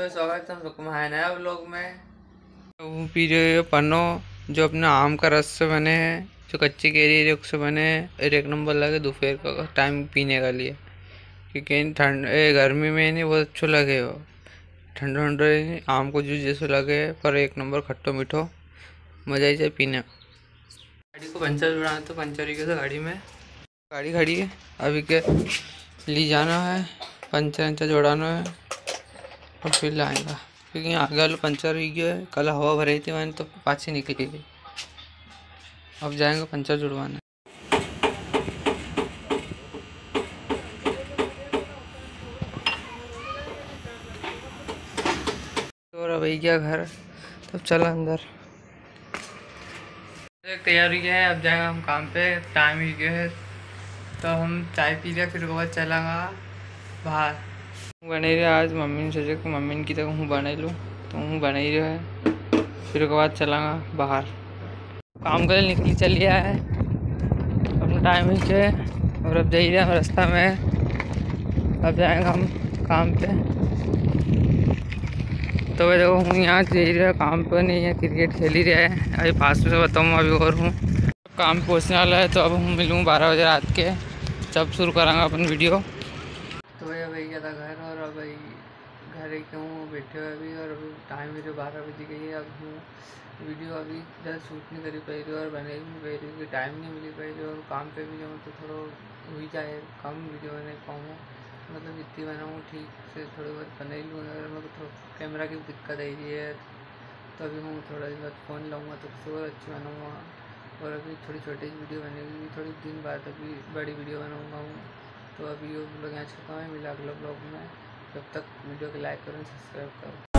तो स्वागत है हम हमारे नया ब्लॉग में। वो पी रहे हो पन्नो जो अपने आम का रस से बने हैं, जो कच्ची केरी रुख से बने हैं एक नंबर लगे दोपहर का टाइम पीने का लिए। क्योंकि ठंड गर्मी में नहीं, बहुत अच्छे लगे हो ठंडा ठंडा आम को जूस जैसे लगे पर एक नंबर खट्टो मीठो, मज़ा ही जाए पीने। गाड़ी को पंचर जुड़ाना तो पंचर ही कैसे गाड़ी में। गाड़ी खड़ी है, अभी के ले जाना है पंचर वंचर जोड़ाना है। और फिर लाएगा। क्योंकि आगे वाला पंचर ही गया है। कल हवा भरी थी मैंने तो पाछी निकली गई। अब जाएँगे पंचर जुड़वाने। और अब गया घर। तब चला अंदर। तैयारी है। अब जाएँगे हम काम पे। टाइम ही गया है। तो हम चाय पी लिया, फिर उसके बाद चलांगा बाहर। आज मम्मी ने सोचा कि मम्मी की तरह हूँ लूँ तो हूँ बना ही रहा है। फिर उसके बाद चलांगा बाहर। काम कर निकली चलिए है। अपना टाइम ही है, और अब जा रहे हम रास्ता में। अब जाएँगे हम काम पे। तो वह देखो हूँ यहाँ, जा रहा काम पर नहीं है क्रिकेट खेल ही रहा है। अभी पास में से बताऊँ, अभी और हूँ। काम पहुँचने वाला है तो अब हूँ, मिलूँ बारह बजे रात के। जब शुरू करांगा अपन वीडियो। तो भैया भाई गया था घर। और भाई, घर ही क्यों बैठे हुए अभी? और अभी टाइम मेरे बारह बज गई है, अब हूँ वीडियो अभी। ज़्यादा शूट नहीं करी पाई रही और बने भी रही क्योंकि टाइम नहीं मिली रही और काम पे भी जाऊँ तो थोड़ा हो ही जाए। कम वीडियो बने पाऊँ मतलब जितनी बनाऊँ ठीक से थोड़ी बहुत बना ही लूँ अगर को थोड़ा कैमरा की दिक्कत आई रही है तो अभी हूँ थोड़ा दिन बाद फ़ोन लाऊँगा तो उससे और अच्छी बनाऊँगा। और अभी थोड़ी छोटी वीडियो बनेगी थोड़ी दिन बाद अभी बड़ी वीडियो बनाऊँगा हूँ। तो अभी वो लोग यहाँ छपा है? मिला अगले ब्लॉग में। जब तक वीडियो को लाइक करो सब्सक्राइब करो।